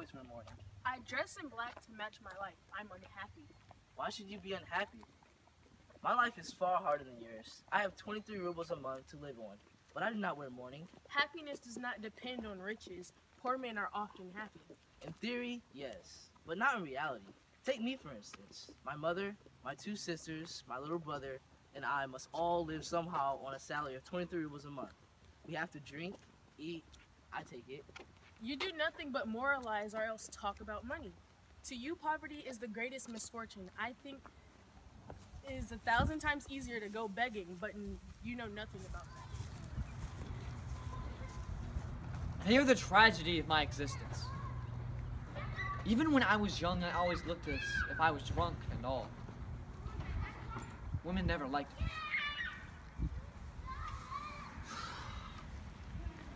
always mourning? I dress in black to match my life. I'm unhappy. Why should you be unhappy? My life is far harder than yours. I have 23 rubles a month to live on, but I do not wear mourning. Happiness does not depend on riches. Poor men are often happy. In theory, yes, but not in reality. Take me, for instance. My mother, my two sisters, my little brother, and I must all live somehow on a salary of 23 rubles a month. We have to drink, eat, I take it. You do nothing but moralize or else talk about money. To you, poverty is the greatest misfortune. I think it is a thousand times easier to go begging, but you know nothing about that. Hear the tragedy of my existence. Even when I was young, I always looked as if I was drunk and all. Women never liked me.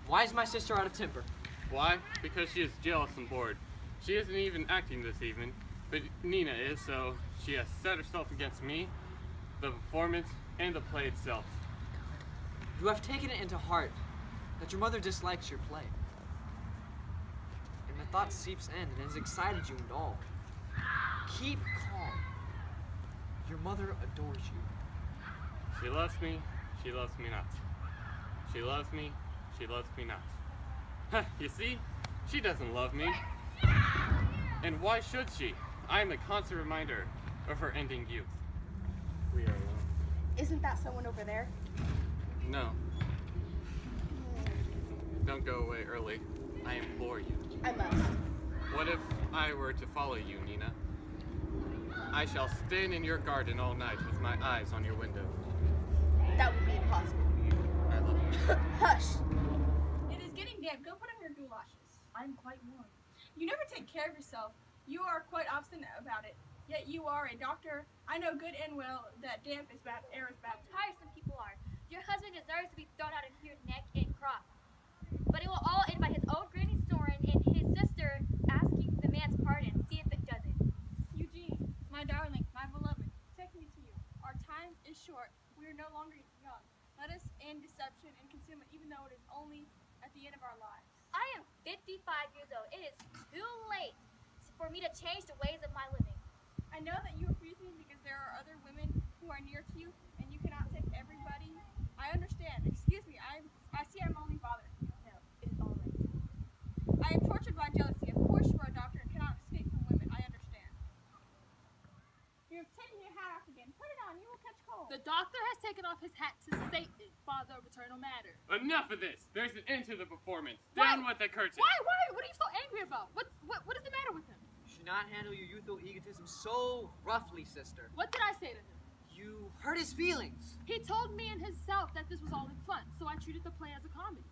Why is my sister out of temper? Why? Because she is jealous and bored. She isn't even acting this evening, but Nina is, so she has set herself against me, the performance, and the play itself. You have taken it into heart that your mother dislikes your play. And the thought seeps in and has excited you and all. Keep calm. Your mother adores you. She loves me, she loves me not. She loves me, she loves me not. You see? She doesn't love me. And why should she? I am a constant reminder of her ending youth. We are alone. Isn't that someone over there? No. Don't go away early. I implore you. I must. What if I were to follow you, Nina? I shall stand in your garden all night with my eyes on your window. That would be impossible. I love you. Hush! It is getting damp. Go put on your galoshes. I'm quite warm. You never take care of yourself. You are quite obstinate about it. Yet you are a doctor. I know good and well that damp is bad, air is bad. tiresome people are. Your husband deserves to be thrown out into your neck and crop. But it will all end by his old granny snoring and his sister asking the man's pardon. See if it doesn't. Eugene, my darling, my beloved, take me to you. Our time is short. We are no longer young. Let us end deception and concealment, even though it is only at the end of our lives. I am 55 years old. It is too late for me to change the ways of my living. I know that you refuse me because there are other women who are near to you, and you cannot take everybody. I understand. Excuse me. I I see I'm only bothered. No, it is all right. I am tortured by jealousy. Of course, you are a doctor and cannot escape from women. I understand. You're taking your hat off again. Put it on. You will catch cold. The doctor has taken off his hat to Satan, father of eternal matter. Enough of this! There's an end to the performance. Why? Down with the curtain! Why? Why? What are you so angry about? What? What? What is the matter with him? You should not handle your youthful egotism so roughly, sister. What did I say to him? You hurt his feelings. He told me and himself that this was all in fun, so I treated the play as a comedy.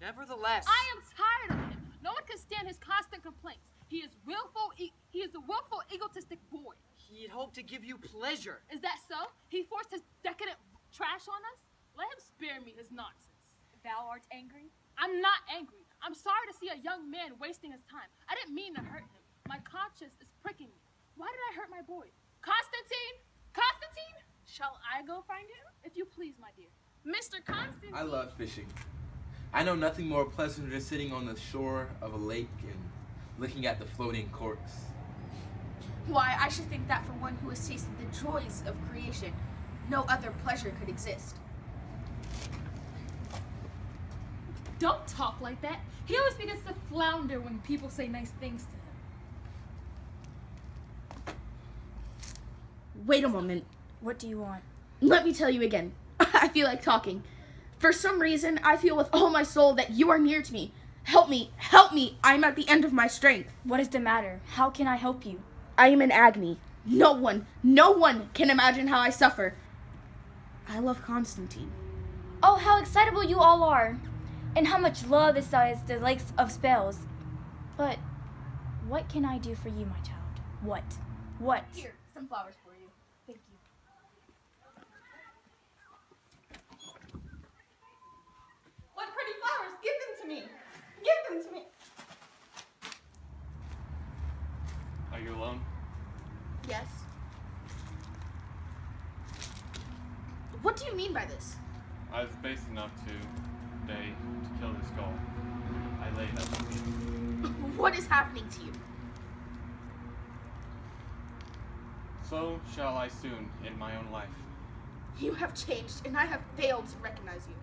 Nevertheless, I am tired of him. No one can stand his constant complaints. He is willful. E- he is a willful, egotistic boy. he'd hoped to give you pleasure. Is that so? He forced his decadent trash on us. Let me his nonsense. Thou art angry? I'm not angry. I'm sorry to see a young man wasting his time. I didn't mean to hurt him. My conscience is pricking me. Why did I hurt my boy? Constantine! Constantine! Shall I go find him? If you please, my dear. Mr. Constantine! I love fishing. I know nothing more pleasant than sitting on the shore of a lake and looking at the floating corks. Why, I should think that for one who has tasted the joys of creation, no other pleasure could exist. Don't talk like that. He always begins to flounder when people say nice things to him. Wait a moment. What do you want? Let me tell you again. I feel like talking. For some reason, I feel with all my soul that you are near to me. Help me, help me. I am at the end of my strength. What is the matter? How can I help you? I am in agony. No one, no one can imagine how I suffer. I love Constantine. Oh, how excitable you all are! And how much love is the likes of spells. But what can I do for you, my child? What? What? Here, some flowers for you. Thank you. What pretty flowers! Give them to me! Give them to me! Are you alone? Yes. What do you mean by this? I was base enough to, today, to kill this gull. I lay it up to you. What is happening to you? So shall I soon in my own life. You have changed, and I have failed to recognize you.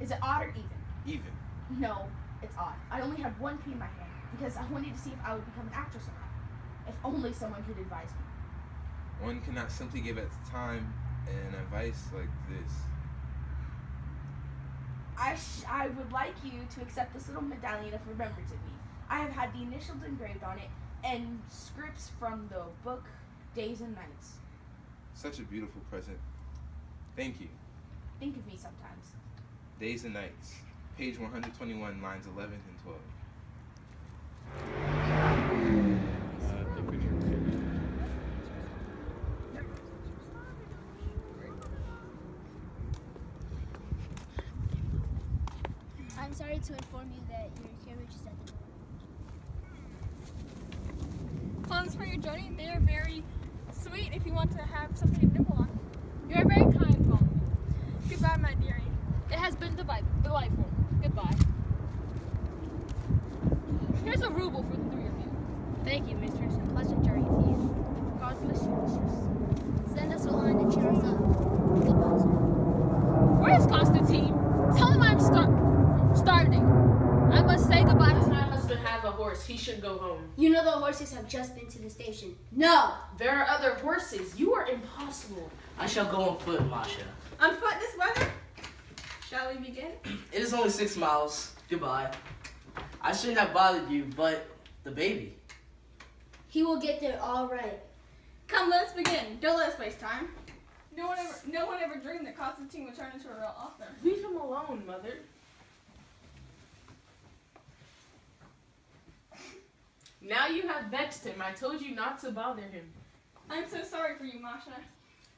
Is it odd or even? Even. No, it's odd. I only had one pea in my hand because I wanted to see if I would become an actress or not. If only someone could advise me. One cannot simply give at the time and advice like this. I, sh- I would like you to accept this little medallion of remembrance of me. I have had the initials engraved on it and scripts from the book Days and Nights. Such a beautiful present. Thank you. Think of me sometimes. Days and Nights, page 121, lines 11 and 12. Uh, think we need- I'm sorry to inform you that your carriage is at the door. Funds for your journey, they are very sweet if you want to have something to nibble on. You are very kind, Molly. Goodbye, my dearie. It has been delightful. Goodbye. Here's a ruble for the three of you. Thank you, mistress, and pleasant journey to you. God bless you, mistress. Send us a line to cheer us up. Goodbye, sir. Where's Constantine? Tell him I'm star- starting. I must say goodbye to My husband has a horse. He should go home. You know the horses have just been to the station. No! There are other horses. You are impossible. I shall go on foot, Masha. On foot this weather? Shall we begin? It is only six miles. Goodbye. I shouldn't have bothered you, but the baby. He will get there all right. Come, let's begin. Don't let us waste time. No one ever, no one ever dreamed that Constantine would turn into a real author. Leave him alone, mother. Now you have vexed him. I told you not to bother him. I'm so sorry for you, Masha.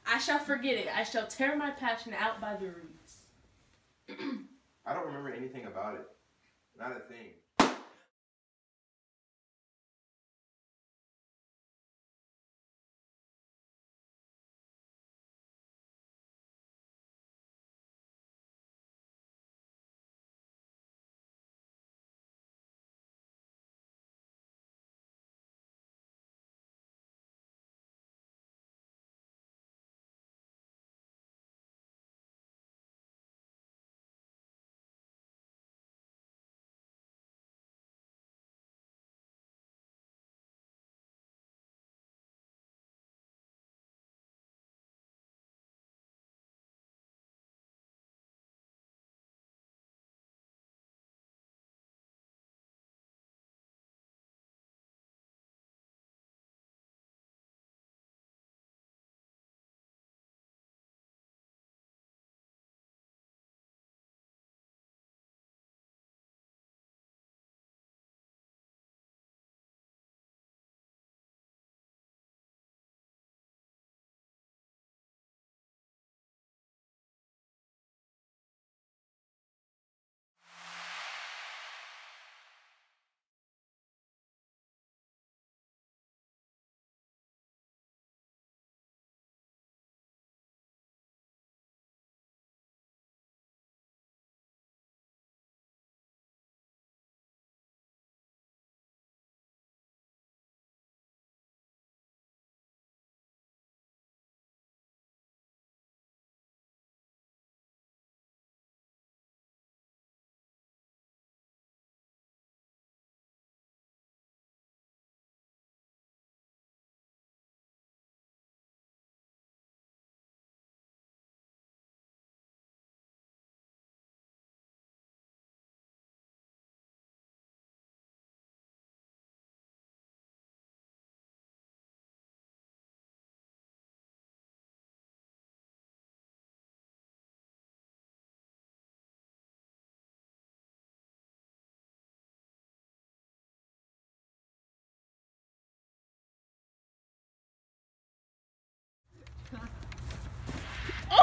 I shall forget it. I shall tear my passion out by the roots. I don't remember anything about it. Not a thing.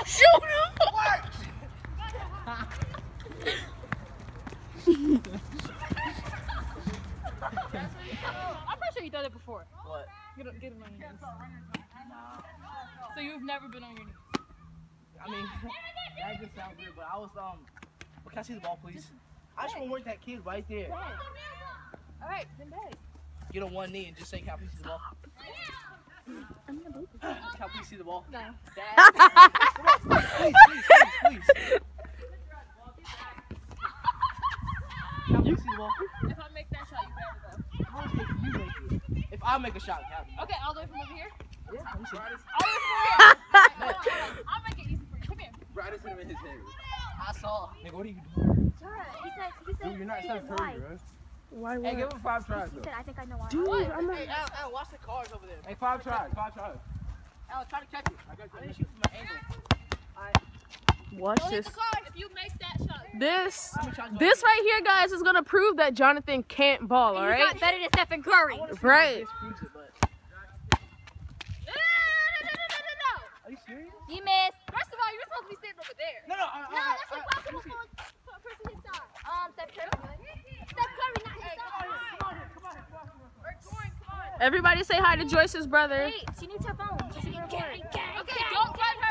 Shoot him! I'm pretty sure you done it before. What? Get, get him on your knees. So you've never been on your knees. I mean, that just sounds weird, but I was um. Well, can I see the ball, please? I just want to work that kid right there. All right, then beg. Get on one knee and just say, "Can I please see the ball?" Can I please see the ball? No. Dad. Come on, please, please, please, please. Can I please see the ball? If I make that shot, you better go. How is if you make it? If I make a shot, Captain. Okay, all the way from over here. Yeah, let me see. All the way from over here. I'll make it easy for you. Come here. Bryce hit him in his head. I saw. Nigga, what are you doing? He said, he said, Dude, you're not he Steph said Curry, bro. Why Hey, what? give him five tries, He said, I think I know why. Dude, What? I'm Hey, a, Al, Al, watch the cars over there. Hey, five tries, five tries. Al, try to catch it. I didn't shoot from my angle. watch Don't hit this. the car if you make that shot. This, How many shots do I this right here, guys, is gonna prove that Jonathan can't ball. All right. He's not better than Stephen Curry. I wanna see Right. how this proves it, but- No, no, no, no, no, no. Are you serious? You missed. First of all, you're supposed to be standing over there. No, no, I, I, No, I, that's I, impossible let me for a person his size. Um, Steph Curry. Everybody say hi to Joyce's brother. Wait, she needs her phone. Okay, don't her.